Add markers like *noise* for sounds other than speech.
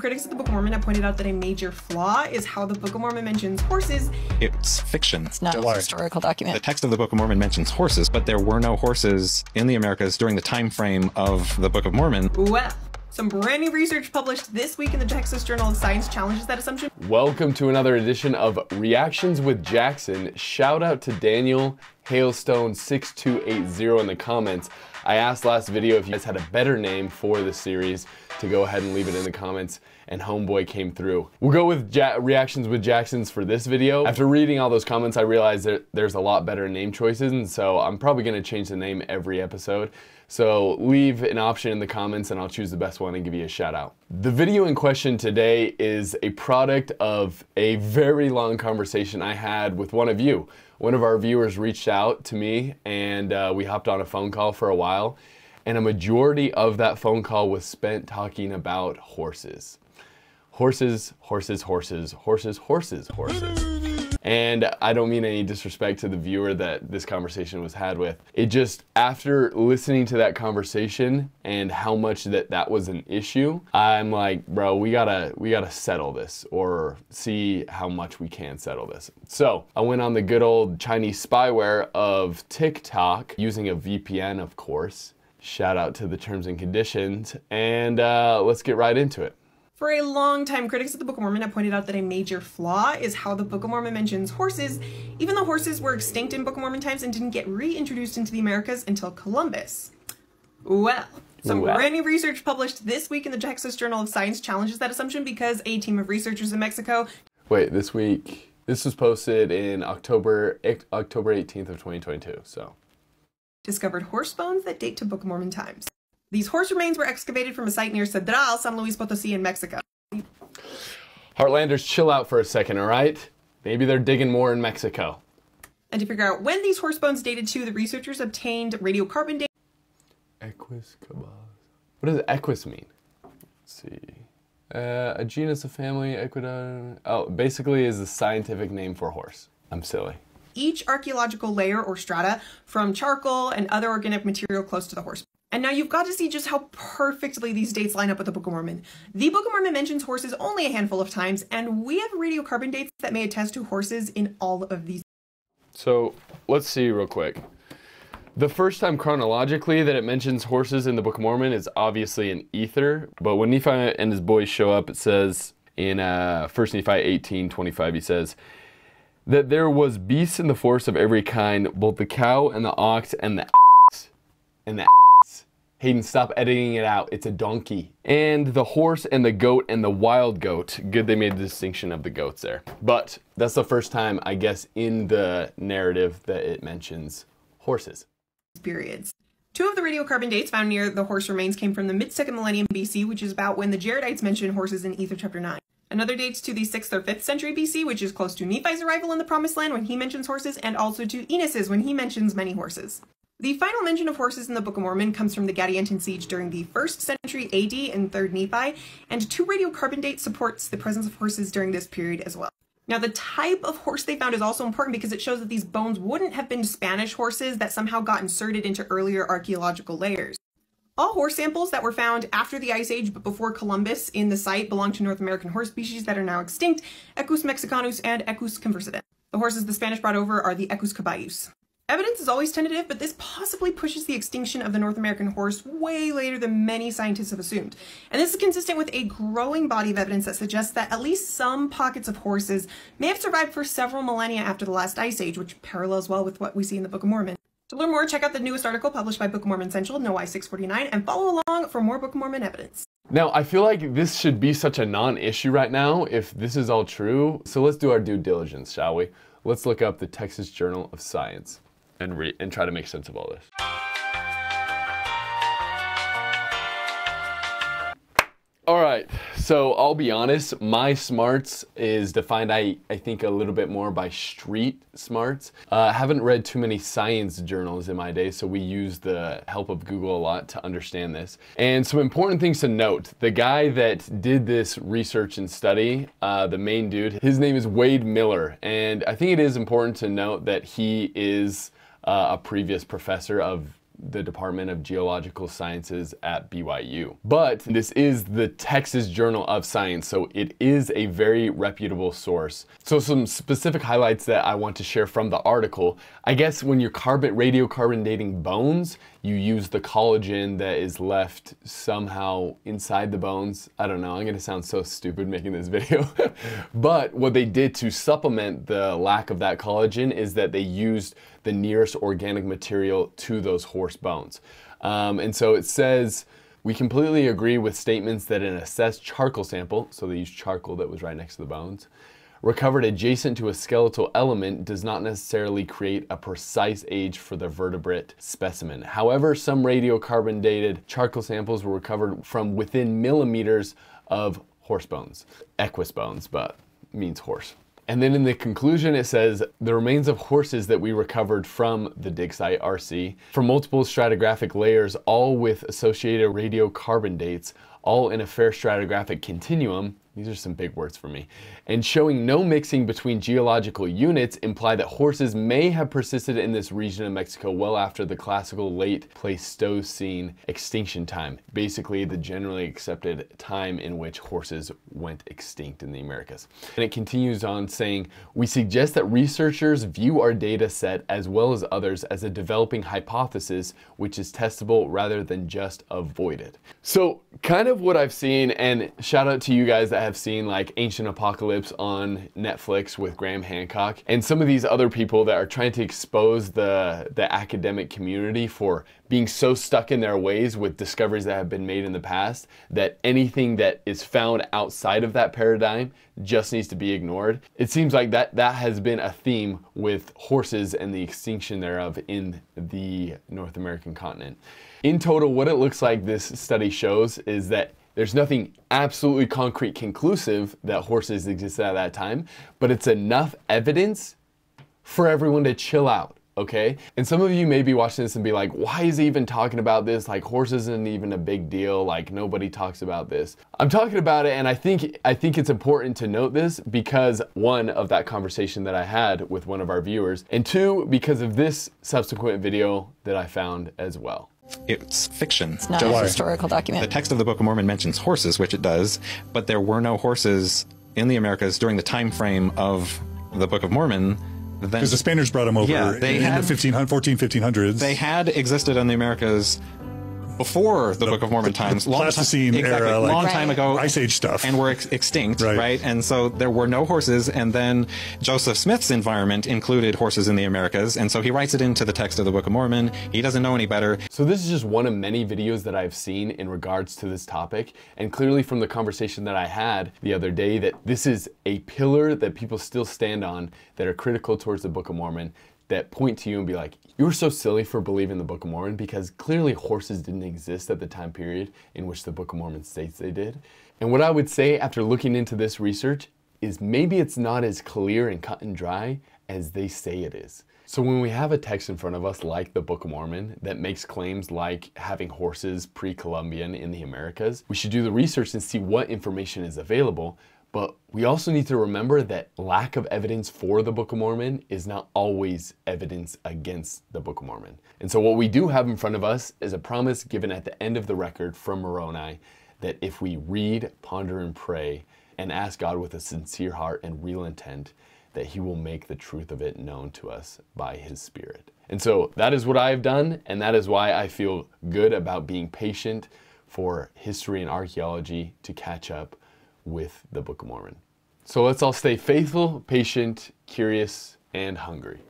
Critics of the Book of Mormon have pointed out that a major flaw is how the Book of Mormon mentions horses. It's fiction. It's not a historical document. The text of the Book of Mormon mentions horses, but there were no horses in the Americas during the time frame of the Book of Mormon. Well, some brand new research published this week in the Texas Journal of Science challenges that assumption. Welcome to another edition of Reactions with Jackson. Shout out to Daniel Hailstone6280 in the comments. I asked last video if you guys had a better name for the series to go ahead and leave it in the comments and Homeboy came through. We'll go with ja Reactions with Jackson's for this video. After reading all those comments, I realized that there's a lot better name choices and so I'm probably gonna change the name every episode. So leave an option in the comments and I'll choose the best one and give you a shout out. The video in question today is a product of a very long conversation I had with one of you. One of our viewers reached out to me and uh, we hopped on a phone call for a while and a majority of that phone call was spent talking about horses. Horses, horses, horses, horses, horses, horses. And I don't mean any disrespect to the viewer that this conversation was had with. It just, after listening to that conversation and how much that that was an issue, I'm like, bro, we gotta, we gotta settle this or see how much we can settle this. So I went on the good old Chinese spyware of TikTok using a VPN, of course. Shout out to the terms and conditions and uh, let's get right into it. For a long time, critics of the Book of Mormon have pointed out that a major flaw is how the Book of Mormon mentions horses, even though horses were extinct in Book of Mormon times and didn't get reintroduced into the Americas until Columbus. Well, some well. brand new research published this week in the Texas Journal of Science challenges that assumption because a team of researchers in Mexico. Wait, this week. This was posted in October October 18th of 2022. So discovered horse bones that date to Book of Mormon times. These horse remains were excavated from a site near Cedral, San Luis Potosi in Mexico. Heartlanders, chill out for a second, all right? Maybe they're digging more in Mexico. And to figure out when these horse bones dated to, the researchers obtained radiocarbon data. Equus cabaz. What does equus mean? Let's see. Uh, a genus, a family, equidon. Oh, basically is the scientific name for horse. I'm silly. Each archaeological layer or strata from charcoal and other organic material close to the horse. And now you've got to see just how perfectly these dates line up with the Book of Mormon. The Book of Mormon mentions horses only a handful of times, and we have radiocarbon dates that may attest to horses in all of these. So let's see real quick. The first time chronologically that it mentions horses in the Book of Mormon is obviously in Ether, but when Nephi and his boys show up, it says in uh, 1 Nephi 18 25, he says, that there was beasts in the forest of every kind, both the cow and the ox and the ass, and the Hayden, stop editing it out. It's a donkey. And the horse and the goat and the wild goat. Good they made the distinction of the goats there. But that's the first time, I guess, in the narrative that it mentions horses. Periods. Two of the radiocarbon dates found near the horse remains came from the mid-second millennium BC, which is about when the Jaredites mention horses in Ether chapter 9. Another dates to the 6th or 5th century BC, which is close to Nephi's arrival in the Promised Land when he mentions horses, and also to Enos's when he mentions many horses. The final mention of horses in the Book of Mormon comes from the Gadianton siege during the 1st century AD in 3rd Nephi, and two radiocarbon dates supports the presence of horses during this period as well. Now, the type of horse they found is also important because it shows that these bones wouldn't have been Spanish horses that somehow got inserted into earlier archaeological layers. All horse samples that were found after the Ice Age but before Columbus in the site belong to North American horse species that are now extinct, Equus mexicanus and Equus conversidens. The horses the Spanish brought over are the Equus caballus. Evidence is always tentative, but this possibly pushes the extinction of the North American horse way later than many scientists have assumed. And this is consistent with a growing body of evidence that suggests that at least some pockets of horses may have survived for several millennia after the last ice age, which parallels well with what we see in the Book of Mormon. To learn more, check out the newest article published by Book of Mormon Central, KnoWhy 649, and follow along for more Book of Mormon evidence. Now, I feel like this should be such a non-issue right now if this is all true. So let's do our due diligence, shall we? Let's look up the Texas Journal of Science and, re- and try to make sense of all this. All right, so I'll be honest, my smarts is defined, I, I think, a little bit more by street smarts. Uh, I haven't read too many science journals in my day, so we use the help of Google a lot to understand this. And some important things to note. The guy that did this research and study, uh, the main dude, his name is Wade Miller. And I think it is important to note that he is uh, a previous professor of the Department of Geological Sciences at BYU. But this is the Texas Journal of Science, so it is a very reputable source. So some specific highlights that I want to share from the article. I guess when you're carbon radiocarbon dating bones, you use the collagen that is left somehow inside the bones. I don't know, I'm gonna sound so stupid making this video. *laughs* but what they did to supplement the lack of that collagen is that they used the nearest organic material to those horse bones. Um, and so it says, we completely agree with statements that an assessed charcoal sample, so they used charcoal that was right next to the bones, recovered adjacent to a skeletal element does not necessarily create a precise age for the vertebrate specimen. However, some radiocarbon dated charcoal samples were recovered from within millimeters of horse bones, equus bones, but means horse. And then in the conclusion, it says the remains of horses that we recovered from the dig site RC from multiple stratigraphic layers, all with associated radiocarbon dates, all in a fair stratigraphic continuum, these are some big words for me, and showing no mixing between geological units imply that horses may have persisted in this region of Mexico well after the classical late Pleistocene extinction time, basically the generally accepted time in which horses went extinct in the Americas. And it continues on saying, we suggest that researchers view our data set as well as others as a developing hypothesis which is testable rather than just avoided. So kind of what I've seen, and shout out to you guys that have seen like Ancient Apocalypse on Netflix with Graham Hancock and some of these other people that are trying to expose the, the academic community for being so stuck in their ways with discoveries that have been made in the past that anything that is found outside of that paradigm just needs to be ignored. It seems like that that has been a theme with horses and the extinction thereof in the North American continent. In total, what it looks like this study shows is that there's nothing absolutely concrete conclusive that horses existed at that time, but it's enough evidence for everyone to chill out okay? And some of you may be watching this and be like, why is he even talking about this? Like horse isn't even a big deal. Like nobody talks about this. I'm talking about it and I think I think it's important to note this because one of that conversation that I had with one of our viewers and two because of this subsequent video that I found as well. It's fiction. It's not a historical document. The text of the Book of Mormon mentions horses, which it does, but there were no horses in the Americas during the time frame of the Book of Mormon because the Spaniards brought them over yeah, they in had, the 1500, 14, 1500s. They had existed in the Americas before the, the, Book of Mormon times, long Pleistocene time, exactly, era, long like time ago, Ice Age stuff, and were ex extinct, right. right. And so there were no horses, and then Joseph Smith's environment included horses in the Americas, and so he writes it into the text of the Book of Mormon. He doesn't know any better. So this is just one of many videos that I've seen in regards to this topic, and clearly from the conversation that I had the other day, that this is a pillar that people still stand on that are critical towards the Book of Mormon that point to you and be like, you were so silly for believing the Book of Mormon because clearly horses didn't exist at the time period in which the Book of Mormon states they did. And what I would say after looking into this research is maybe it's not as clear and cut and dry as they say it is. So when we have a text in front of us like the Book of Mormon that makes claims like having horses pre-Columbian in the Americas, we should do the research and see what information is available but we also need to remember that lack of evidence for the Book of Mormon is not always evidence against the Book of Mormon. And so what we do have in front of us is a promise given at the end of the record from Moroni that if we read, ponder, and pray, and ask God with a sincere heart and real intent, that He will make the truth of it known to us by His Spirit. And so that is what I have done, and that is why I feel good about being patient for history and archaeology to catch up with the Book of Mormon. So let's all stay faithful, patient, curious, and hungry.